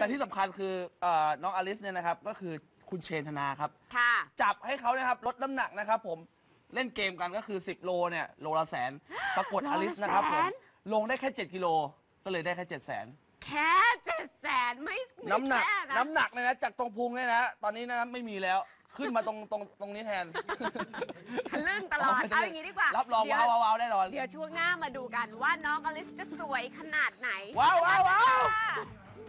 แต่ที่สำคัญคือเอ่อน้องอลิสเนี่ยนะครับ ก็คือคุณเชนธนาครับ ค่ะ จับให้เขานะครับลดน้ำหนักนะครับผมเล่นเกมกันก็คือ 10 โลเนี่ยโลละแสน ปรากฏโลละอลิสนะครับผมแสนลงได้แค่ 7 กิโล ก็เลยได้แค่ 7 0 0 0 0นแค่เจ็ดแสนไม่ไม่น้ำหนัก แค่ะน้ำหนักเลยนะ จากตรงพุงเนี่ยนะ ตอนนี้นะครับไม่มีแล้วขึ้นมาตรงตรงตรงนี้แทน ทะลึ่งตลอด เอาอย่างนี้ดีกว่ารับรองเดี๋ยว้าวว้าวว้าวแน่นอน เดี๋ยวช่วงหน้ามาดูกันว่าน้องอลิสจะสวยขนาดไหนว้าวว้าวว้าว ค่ะ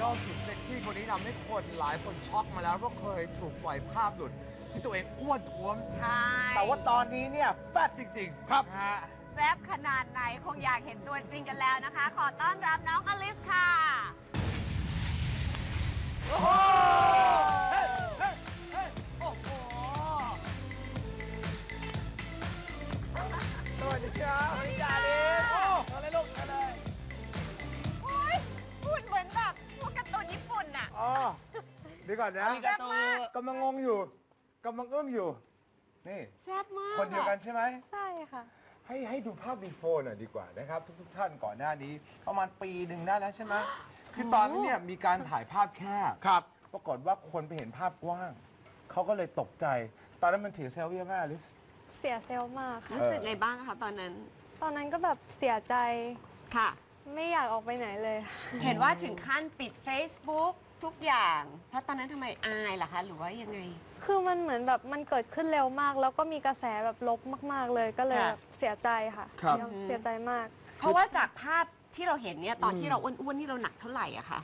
ดอลสุดเซ็กซี่คนนี้ทำให้คนหลายคนช็อกมาแล้วเพราะเคยถูกปล่อยภาพหลุด ที่ตัวเองอ้วนท้วม ใช่แต่ว่าตอนนี้เนี่ยแซ่บจริง ๆ ครับฮะแซ่บขนาดไหนคงอยากเห็นตัวจริงกันแล้วนะคะ ขอต้อนรับน้องอลิสค่ะ โอ้โห ดียวก่อนนะอาริกาโต กำลังงงอยู่กำลังอึ้งอยู่ นี่ แซ่บมากคนเดียวกันใช่ไหม ใช่ค่ะ ให้ให้ดูภาพ before หน่อยดีกว่านะครับทุกๆท่านก่อนหน้านี้ ประมาณปีหนึ่งได้แล้วใช่ไหมคือตอนนั้นเนี่ยมีการถ่ายภาพแคบครับ ปรากฏว่าคนไปเห็นภาพกว้าง เขาก็เลยตกใจ ตอนนั้นมันถือเซลฟี่แม่อลิส เสียเซลล์มากค่ะ รู้สึกไงบ้างคะตอนนั้น ตอนนั้นก็แบบเสียใจ ค่ะ ไม่อยากออกไปไหนเลย เห็นว่าถึงขั้นปิด Facebook ทุกอย่าง เพราะตอนนั้นทำไมอายล่ะคะ หรือว่ายังไง คือมันเหมือนแบบมันเกิดขึ้นเร็วมาก แล้วก็มีกระแสแบบลบมาก ๆ เลยก็เลยค่ะแบบเสียใจค่ะครับเสียใจมาก เพราะว่าจากภาพที่เราเห็นเนี่ยตอนที่เราอ้วนๆนี่เราหนักเท่าไหร่อะคะ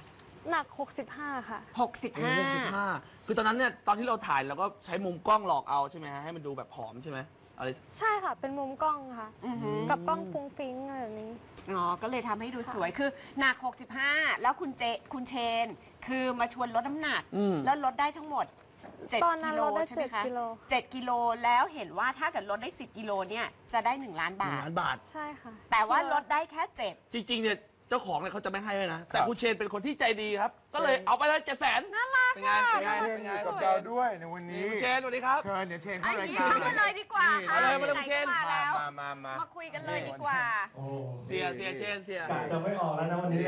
หนัก 65 ค่ะเรื่องสิบ65ห้าคือตอนนั้นเนี่ยตอนที่เราถ่ายเราก็ใช้มุมกล้องหลอกเอาใช่ไหมฮะให้มันดูแบบผอมใช่ไหม อลิสใช่ค่ะ เป็นมุมกล้องค่ะ อือหือ กับกล้องฟุ้งฟิ้งอะไรแบบนี้ อ๋อ ก็เลยทำให้ดูสวย คือหนัก 65 แล้วคุณเจ คุณเชน คือมาชวนลดน้ำหนัก อืม แล้วลดได้ทั้งหมด7ตอนนั้กินโลลดได้ใช่ไหมคะ7กิโล7กิโล แล้วเห็นว่าถ้าเกิดลดได้ 10 กิโลเนี่ย จะได้ 1 ล้านหนึ่บางท ล้านบาท ใช่ค่ะแต่ว่าลดได้แค่ 7 จริงๆเนี่ย เจ้าของเนี่ยเขาจะไม่ให้เลยนะ แต่ครับคุณเชนเป็นคนที่ใจดีครับ ก็เลยเอาไปเลยเจ็ดแสนน่ารักเป็นไงเป็นไงเชเป็นนอไงยู่กับเราด้วยในวันนี่นี้คุณเชนสวัสดีครับ เชิญเดี๋ยวเชนอัเข้านรายนี้การเข้ามาเลยดีกว่าค่ะเอาเลยมาเลยคุณเชนไหๆก็มาแล้ว มามามามาคุยกันเลยดีกว่า โอ้เสียเสียเชนเสียกะจะไม่ออกแล้วนะวันนี้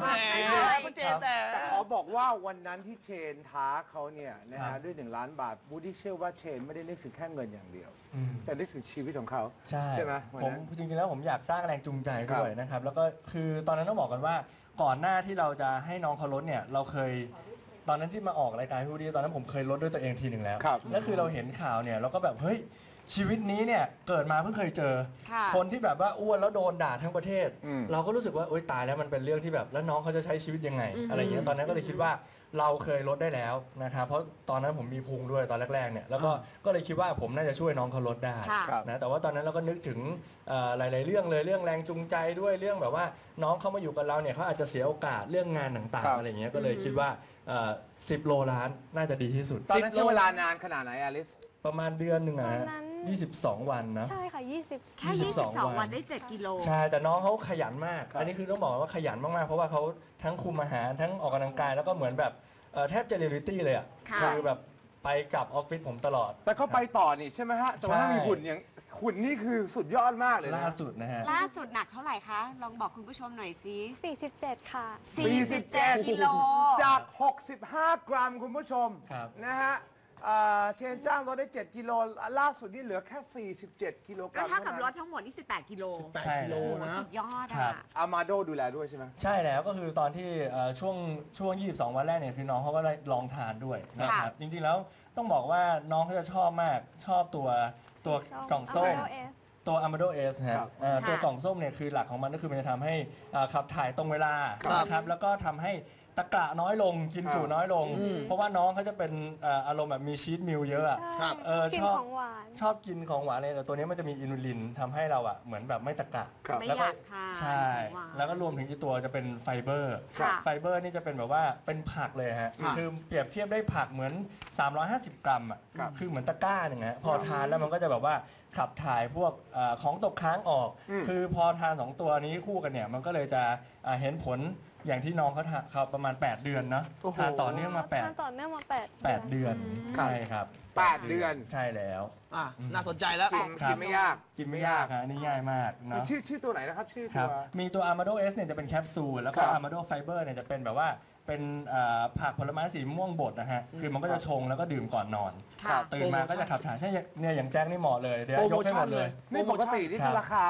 แหมคุณเชนแต่ แต่ขอบอกว่าวันนั้นที่เชนท้าเขาเนี่ยนะครัฮะบ ด้วยหนึ่งล้านบาทวูดดี้เชื่อว่าเชนไม่ได้นึกถึงแค่เงินอย่างเดียวอืมแต่นึกถึงชีวิตของเขาใช่ไหมวันผมนั้น จริงๆแล้วผมอยากสร้างแรงจูงใจครับด้วยนะครับ แล้วก็คือตอนนั้นต้องบอกกันว่าก่อนหน้าที่เราจะให้น้องเขาลดเนี่ยเราเคยตอนนั้นที่มาออกรายการพี่วูดดี้ตอนนั้นผมเคยลดด้วยตัวเองทีหนึ่งแล้วครับแล้วคือเราเห็นข่าวเนี่ยเราก็แบบเฮ้ยชีวิตนี้เนี่ยเกิดมาเพิ่งเคยเจอ ค่ะคนที่แบบว่าอ้วนแล้วโดนด่าทั้งประเทศ อืม เราก็รู้สึกว่าโอ๊ยตายแล้วมันเป็นเรื่องที่แบบแล้วน้องเขาจะใช้ชีวิตยังไงอือฮึอะไรอย่างเงี้ยตอนนั้นก็เลยคิดว่า เราเคยลดได้แล้วนะครับเพราะตอนนั้นผมมีพุงด้วยตอนแรกๆเนี่ยแล้วก็ก็เลยคิดว่าผมน่าจะช่วยน้องเขาลดได้ค่ะครับนะแต่ว่าตอนนั้นเราก็นึกถึงเอ่อหลาย ๆ เรื่องเลยเรื่องแรงจูงใจด้วยเรื่องแบบว่าน้องเขามาอยู่กับเราเนี่ยเขาอาจจะเสียโอกาสเรื่องงานต่างครับๆอะไรอย่างเงี้ยก็เลยคิดว่า เอ่อ10โลล้านน่าจะดีที่สุด ตอนนั้นใช้เวลานานขนาดไหนอลิส ประมาณเดือนหนึ่งอะตอฮะนนั้น22วันนะ ใช่ค่ะ 20 แค่ 22 22 วันได้ 7 กิโล ใช่แต่น้องเขาขยันมากครับอันนี้คือต้องบอกว่าขยันมากๆ เพราะว่าเขาทั้งคุมอาหารทั้งออกกำลังกายแล้วก็เหมือนแบบเอ่อแทบจะเรียลลิตี้เลยอะค่ะ คือแบบไปกลับออฟฟิศผมตลอดแต่เขาไปต่อนี่ใช่ไหมฮะ แต่ว่าใช่ มีหุ่นอย่าง ขุนนี่คือสุดยอดมากเลยนะล่าสุดนะฮะ ล่าสุดหนักเท่าไหร่คะ ลองบอกคุณผู้ชมหน่อยสิ47 ค่ะ 47 กิโล จาก 65 กรัมคุณผู้ชมครับ นะฮะ เอ่อเชนจ้างลดได้ 7 กิโล ล่าสุดนี่เหลือแค่ 47 กิโลกก็รัมเท่ากับเท่าลนั้ดนทั้งหมดนี่18 กิโลใช่ กิโลโอ้โหนะ สุดยอดครัอะ บ อามาโดดูแลด้วยใช่ไหม ใช่แล้วก็คือตอนที่เอ่อช่วงช่วง 22 วันแรกเนี่ยคือน้องเขาก็ได้ลองทานด้วยนะครับจริงๆแล้วต้องบอกว่าน้องเขาจะชอบมากชอบตัวตัวกล่องส้ม Amaro S ตัว Amado S ฮะครับเอ่อค่ะตัวกล่องส้มเนี่ยคือหลักของมันก็คือมันจะทำให้อ่าขับถ่ายตรงเวลาครับ นะครับแล้วก็ทำให้ตะกละน้อยลงกินจุอ่าน้อยลง เพราะว่าน้องเขาจะเป็นเอ่ออารมณ์แบบมี cheat meal เยอะอะ ครับ เออกินชอบ ของหวาน ชอบกินของหวานเลยแต่ตัวนี้มันจะมี inulin ทำให้เราอะเหมือนแบบไม่ตะกละครับ ไม่แล้วก็อยากทานใช่ ของหวาน แล้วก็รวมถึงอีกตัวจะเป็นไฟเบอร์ ค่ะ ไฟเบอร์นี่จะเป็นแบบว่าเป็นผักเลยฮะ ค่ะคือเปรียบเทียบได้ผักเหมือน 350 กรัมอะ ครับคือเหมือนตะกร้าหนึ่งฮะ พอทานแล้วมันก็จะแบบว่าขับถ่ายพวกเอ่อของตกค้างออก อืม คือพอทาน2ตัวนี้คู่กันเนี่ย มันก็เลยจะเอ่อเห็นผลอย่างที่น้องเขาทานเขาประมาณ 8 เดือนเนาะโอ้โห ทานต่อเนื่องมาทานต่อเนื่องมาแปด8 8เดือนครับใช่ครับแปดเดือน ใช่แล้ว อะน่าสนใจแล้ว กินครับ กินไม่ยาก กินไม่ยากฮะอันนี่ง่ายมากเนาะ ชื่อชื่อตัวไหนนะครับ ชื่อคตัรับ ว มีตัว Armado S เนี่ยจะเป็นแคปซูล แล้วก็ ครับ Armado Fiber เนี่ยจะเป็นแบบว่า เป็นเอ่อผักผลไม้สีม่วงบดนะฮะ คือมันก็จะชงแล้วก็ดื่มก่อนนอน ค่ะ ตื่นมาก็จะขับถ่ายใช่อย่างเนี่ยอย่างแจ็คนี่เหมาะเลยเดี๋ยวยกให้หมดเลย นี่ปกตินี่คือครับราคา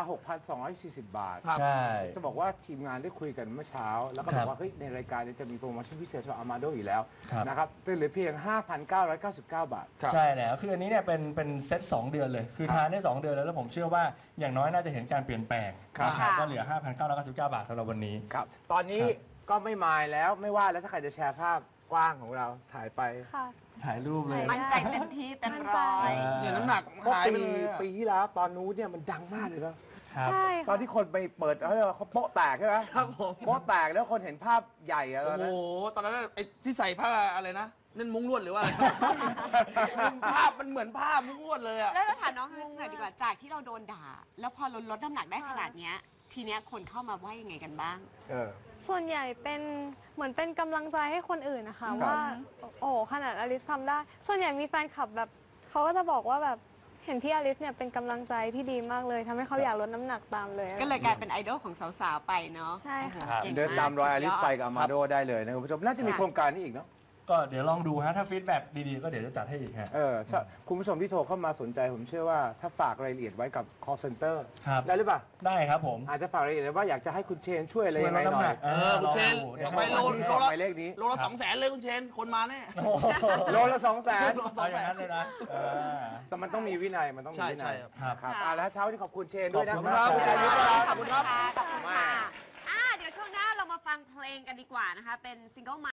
6,240 บาทครับใช่ จะบอกว่าทีมงานได้คุยกันเมื่อเช้า แล้วก็ครับอบกว่าเฮ้ยในรายการเนี้จะมีโปรโมชั่นพิเศษสำหรับอามาโดอยู่แล้วครับ นะครับจะเหลือเพียง 5,999 บาท ใช่แล้ว คืออันนี้เนี่ยเป็นเป็นเซต2 เดือนเลย คือทานได้ 2 เดือนแล้วแล้วผมเชื่อว่าอย่างน้อยน่าจะเห็นการเปลี่ยนแปลงครับนะครับค่ะก็เหลือ 5,999 บาทสำหรับวันนี้ ครับ ตอนนี้ครับ ก็ไม่มายแล้วไม่ว่าแล้วถ้าใครจะแชร์ภาพกว้างของเราถ่ายไปค่ะ ถ่ายรูปเลยไม่มั่นใจเต็มที่เต็มร้อยอ่าเนี่ยน้ำหนักเพราะหายปีไปเลยอะปีที่แล้วตอนนู้นเนี่ยมันดังมากเลยนะครับ ใช่ตอนค่ะที่คนไปเปิดเขาเรียกว่าเขาโป๊ะแตกใช่ไหมครับผมโป๊ะแตกแล้วคนเห็นภาพใหญ่อะตโอ้อนโหนั้นตอนนั้นไอ้ที่ใส่ผ้าอะไรนะนั่นมุ้งลวดหรือว่าอะไรภาพมันเหมือนผ้ามุ้งลวดเลยอะ แล้วเราถามน้องเฮิร์สหน่อยดีกว่าจากที่เราโดนด่า แล้วพอลดลดน้ำหนักได้ขนาดเนี้ย ทีเนี้ยคนเข้ามาว่ายังไงกันบ้าง เออ ส่วนใหญ่เป็นเหมือนเป็นกำลังใจให้คนอื่นนะคะ ครับ ว่า โอ้โหขนาดอลิสทำได้ ส่วนใหญ่มีแฟนคลับแบบเขาก็จะบอกว่าแบบเห็นที่อลิสเนี่ยเป็นกำลังใจที่ดีมากเลยทำให้เขาอยากลดน้ำหนักตามเลย ก็เลยกลายเป็นไอดอลของสาวๆไปเนาะใช่ค่ะครับก่งกเดินตามรอยอลิสสุดไปกับอามาโดได้เลยนะครับคุณผู้ชมน่าจะมีโครงการนี้อีกเนาะ ก็เดี๋ยวลองดูฮะ ถ้าฟีดแบ็กดีๆ ก็เดี๋ยวจะจัดให้อีกฮะ เออถ้าคุณผู้ชมที่โทรเข้ามาสนใจผมเชื่อว่าถ้าฝากรายละเอียดไว้กับ call center ครับ ได้หรือเปล่า ได้ครับผมอาจจะฝากรายละเอียดไว้ว่าอยากจะให้คุณเชนช่วยอะไรช่วยยังลไงดน้ำหน่หอนัยกเออคุณเชนลองดูเดี๋ยวต่อไปให้โลลองโลดูละหมายเลขนี้ โลละสองแสนเลยคุณเชน คนมาแน่โอ้โหโลละสองแสนเอาอย่างนั้นเลยนะเออ แต่มันต้องมีวินัย มันต้องมีใช่วินัยใช่ครับครับ ครับอ่าแล้วเช้าที่ขอบคุณเชนด้วยนะขอบคคุณรับครับขอบคุณครับ ขอบคุณค่ะขอบคุณค่ะอ่าเดี๋ยวช่วงหน้าเรามาฟังเพลงกันดีกว่านะคะ เป็นซิงเกิลใหม่